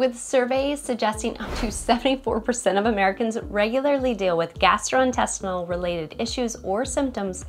With surveys suggesting up to 74% of Americans regularly deal with gastrointestinal related issues or symptoms,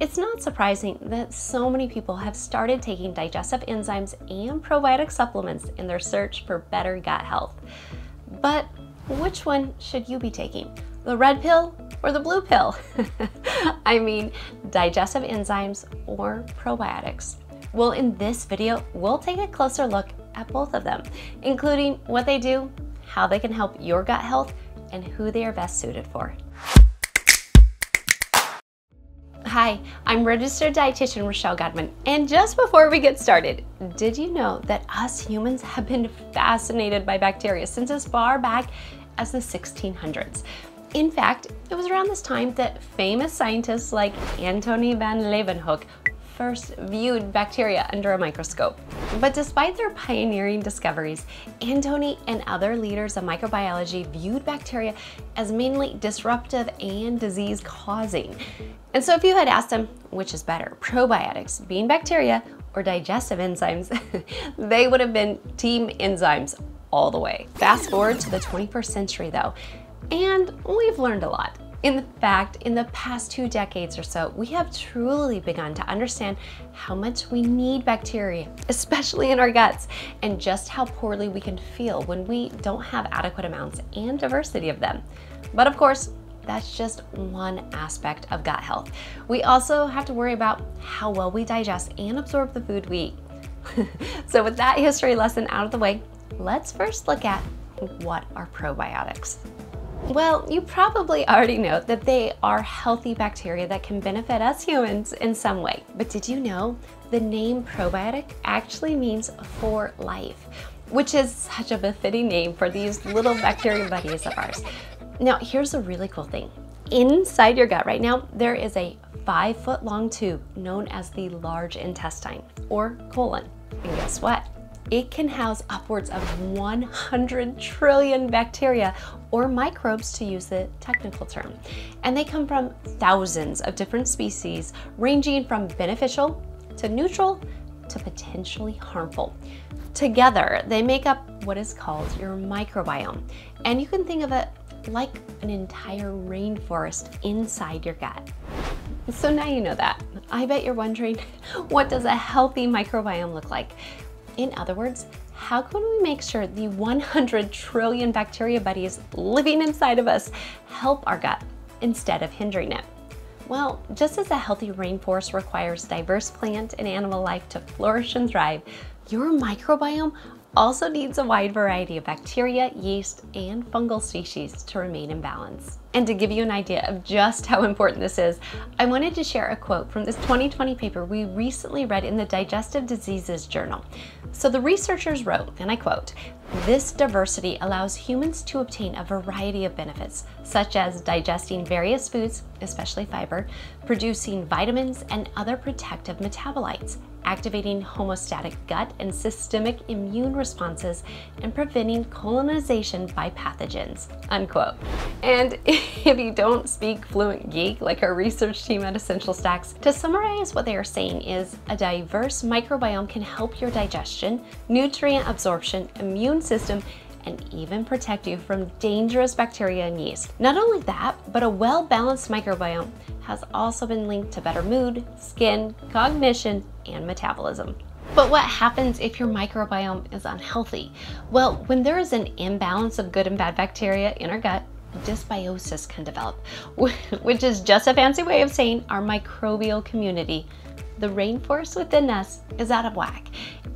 it's not surprising that so many people have started taking digestive enzymes and probiotic supplements in their search for better gut health. But which one should you be taking? The red pill or the blue pill? I mean, digestive enzymes or probiotics. Well, in this video, we'll take a closer look at both of them, including what they do, how they can help your gut health, and who they are best suited for. Hi, I'm registered dietitian Rochelle Godman, and just before we get started, did you know that us humans have been fascinated by bacteria since as far back as the 1600s? In fact, it was around this time that famous scientists like Antony van Leeuwenhoek first viewed bacteria under a microscope. But despite their pioneering discoveries, Antony and other leaders of microbiology viewed bacteria as mainly disruptive and disease causing. And so if you had asked them which is better, probiotics being bacteria or digestive enzymes, they would have been team enzymes all the way. Fast forward to the 21st century though, and we've learned a lot. In fact, in the past two decades or so, we have truly begun to understand how much we need bacteria, especially in our guts, and just how poorly we can feel when we don't have adequate amounts and diversity of them. But of course, that's just one aspect of gut health. We also have to worry about how well we digest and absorb the food we eat. so with that history lesson out of the way, let's first look at what are probiotics. Well, you probably already know that they are healthy bacteria that can benefit us humans in some way. But did you know the name probiotic actually means for life, which is such a befitting name for these little bacteria buddies of ours. Now, here's a really cool thing. Inside your gut right now, there is a five foot long tube known as the large intestine or colon. And guess what? It can house upwards of 100 trillion bacteria or microbes to use the technical term. And they come from thousands of different species ranging from beneficial to neutral to potentially harmful. Together, they make up what is called your microbiome. And you can think of it like an entire rainforest inside your gut. So now you know that. I bet you're wondering, what does a healthy microbiome look like? In other words, how can we make sure the 100 trillion bacteria buddies living inside of us help our gut instead of hindering it? Well, just as a healthy rainforest requires diverse plant and animal life to flourish and thrive, your microbiome also needs a wide variety of bacteria, yeast, and fungal species to remain in balance. And to give you an idea of just how important this is, I wanted to share a quote from this 2020 paper we recently read in the Digestive Diseases Journal. So the researchers wrote, and I quote, this diversity allows humans to obtain a variety of benefits, such as digesting various foods, especially fiber, producing vitamins and other protective metabolites, activating homeostatic gut and systemic immune responses, and preventing colonization by pathogens, unquote. And if you don't speak fluent geek like our research team at Essential Stacks, to summarize what they are saying is a diverse microbiome can help your digestion, nutrient absorption, immune system, and even protect you from dangerous bacteria and yeast. Not only that, but a well-balanced microbiome has also been linked to better mood, skin, cognition, and metabolism. But what happens if your microbiome is unhealthy? Well, when there is an imbalance of good and bad bacteria in our gut, dysbiosis can develop, which is just a fancy way of saying our microbial community. The rainforest within us is out of whack.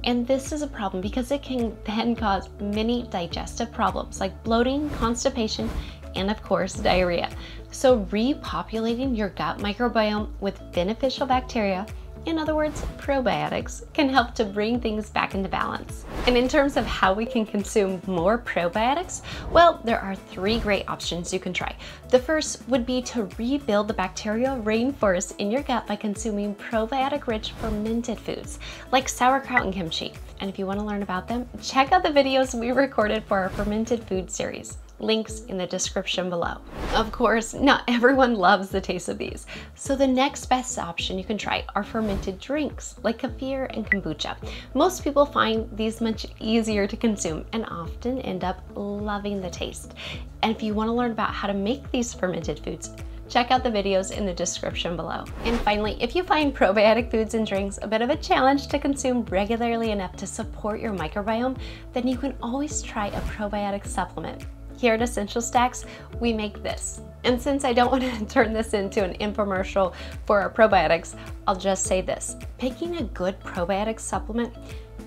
And this is a problem because it can then cause many digestive problems like bloating, constipation, and of course, diarrhea. So repopulating your gut microbiome with beneficial bacteria in other words, probiotics, can help to bring things back into balance. And in terms of how we can consume more probiotics, well, there are three great options you can try. The first would be to rebuild the bacterial rainforest in your gut by consuming probiotic-rich fermented foods, like sauerkraut and kimchi. And if you want to learn about them, check out the videos we recorded for our fermented food series. Links in the description below. Of course, not everyone loves the taste of these, so the next best option you can try are fermented drinks like kefir and kombucha. Most people find these much easier to consume and often end up loving the taste. And if you want to learn about how to make these fermented foods, check out the videos in the description below. And finally, if you find probiotic foods and drinks a bit of a challenge to consume regularly enough to support your microbiome, then you can always try a probiotic supplement. Here at Essential Stacks, we make this. And since I don't want to turn this into an infomercial for our probiotics, I'll just say this. Picking a good probiotic supplement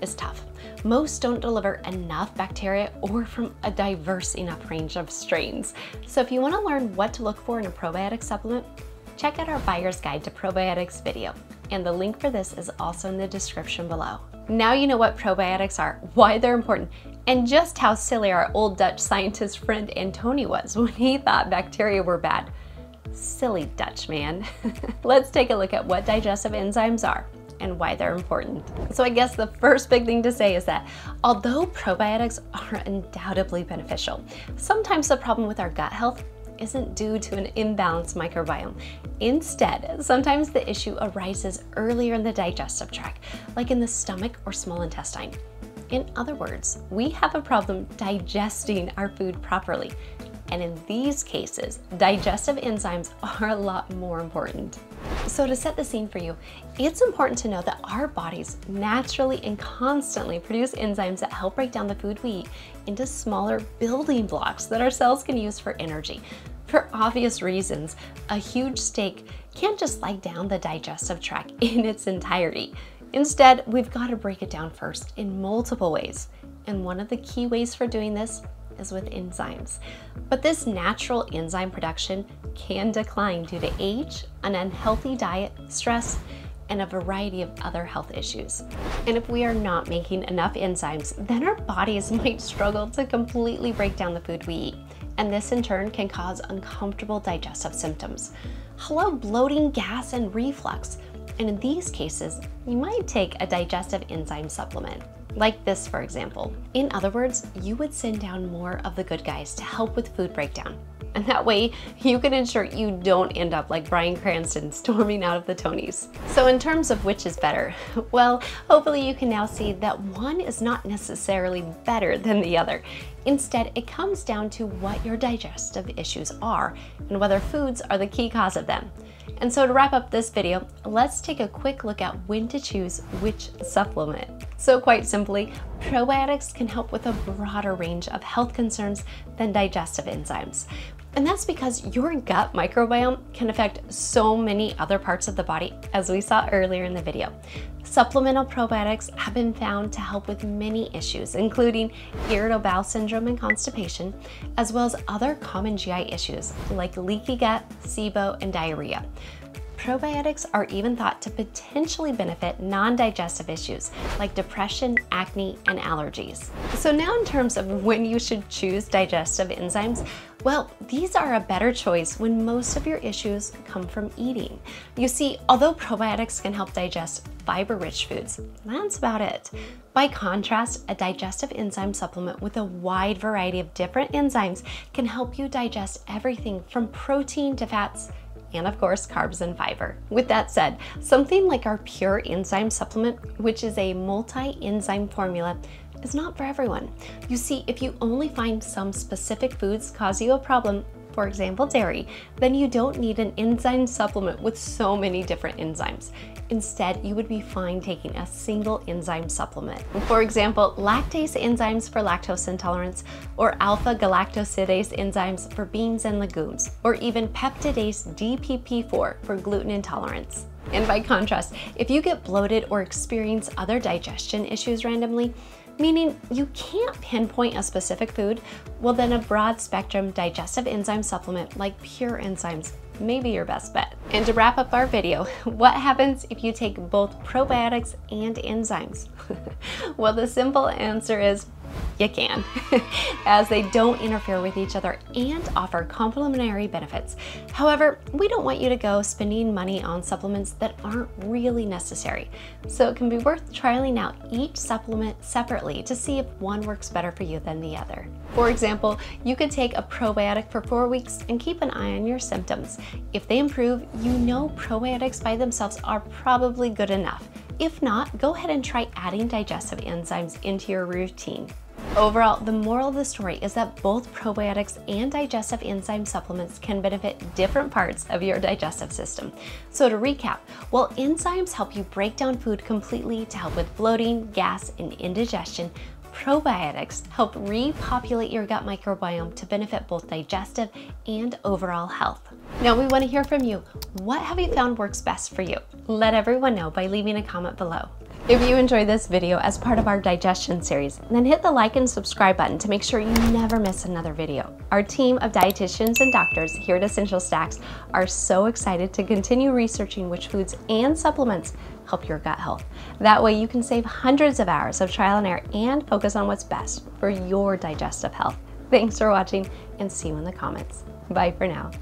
is tough. Most don't deliver enough bacteria or from a diverse enough range of strains. So if you want to learn what to look for in a probiotic supplement, check out our buyer's guide to probiotics video. And the link for this is also in the description below. Now you know what probiotics are, why they're important, and just how silly our old Dutch scientist friend Antonie was when he thought bacteria were bad. Silly Dutch man. Let's take a look at what digestive enzymes are and why they're important. So I guess the first big thing to say is that although probiotics are undoubtedly beneficial, sometimes the problem with our gut health isn't due to an imbalanced microbiome. Instead, sometimes the issue arises earlier in the digestive tract, like in the stomach or small intestine. In other words, we have a problem digesting our food properly, and in these cases, digestive enzymes are a lot more important. So to set the scene for you, it's important to know that our bodies naturally and constantly produce enzymes that help break down the food we eat into smaller building blocks that our cells can use for energy. For obvious reasons, a huge steak can't just lie down the digestive tract in its entirety. Instead, we've got to break it down first in multiple ways. And one of the key ways for doing this is with enzymes. But this natural enzyme production can decline due to age, an unhealthy diet, stress, and a variety of other health issues. And if we are not making enough enzymes, then our bodies might struggle to completely break down the food we eat. And this in turn can cause uncomfortable digestive symptoms. Hello, bloating, gas, and reflux. And in these cases, you might take a digestive enzyme supplement like this for example. In other words, you would send down more of the good guys to help with food breakdown. And that way, you can ensure you don't end up like Bryan Cranston storming out of the Tonys. So in terms of which is better, well, hopefully you can now see that one is not necessarily better than the other. Instead, it comes down to what your digestive issues are and whether foods are the key cause of them. And so to wrap up this video, let's take a quick look at when to choose which supplement. So quite simply, probiotics can help with a broader range of health concerns than digestive enzymes. And that's because your gut microbiome can affect so many other parts of the body, as we saw earlier in the video. Supplemental probiotics have been found to help with many issues, including irritable bowel syndrome and constipation, as well as other common GI issues like leaky gut, SIBO, and diarrhea. Probiotics are even thought to potentially benefit non-digestive issues like depression, acne, and allergies. So now in terms of when you should choose digestive enzymes, well, these are a better choice when most of your issues come from eating. You see, although probiotics can help digest fiber-rich foods, that's about it. By contrast, a digestive enzyme supplement with a wide variety of different enzymes can help you digest everything from protein to fats and of course carbs and fiber. With that said, something like our Pure Enzyme Supplement, which is a multi-enzyme formula, is not for everyone. You see, if you only find some specific foods cause you a problem, for example dairy, then you don't need an enzyme supplement with so many different enzymes. Instead, you would be fine taking a single enzyme supplement. For example, lactase enzymes for lactose intolerance, or alpha galactosidase enzymes for beans and legumes, or even peptidase DPP4 for gluten intolerance. And by contrast, if you get bloated or experience other digestion issues randomly, meaning you can't pinpoint a specific food, well then a broad spectrum digestive enzyme supplement like Pure Enzymes may be your best bet. And to wrap up our video, what happens if you take both probiotics and enzymes? well, the simple answer is you can, as they don't interfere with each other and offer complementary benefits. However, we don't want you to go spending money on supplements that aren't really necessary. So it can be worth trialing out each supplement separately to see if one works better for you than the other. For example, you could take a probiotic for four weeks and keep an eye on your symptoms. If they improve, you know probiotics by themselves are probably good enough. If not, go ahead and try adding digestive enzymes into your routine. Overall, the moral of the story is that both probiotics and digestive enzyme supplements can benefit different parts of your digestive system. So to recap, while enzymes help you break down food completely to help with bloating, gas, and indigestion, probiotics help repopulate your gut microbiome to benefit both digestive and overall health. Now we want to hear from you. What have you found works best for you? Let everyone know by leaving a comment below. If you enjoyed this video as part of our digestion series, then hit the like and subscribe button to make sure you never miss another video. Our team of dietitians and doctors here at Essential Stacks are so excited to continue researching which foods and supplements help your gut health. That way you can save hundreds of hours of trial and error and focus on what's best for your digestive health. Thanks for watching and see you in the comments. Bye for now.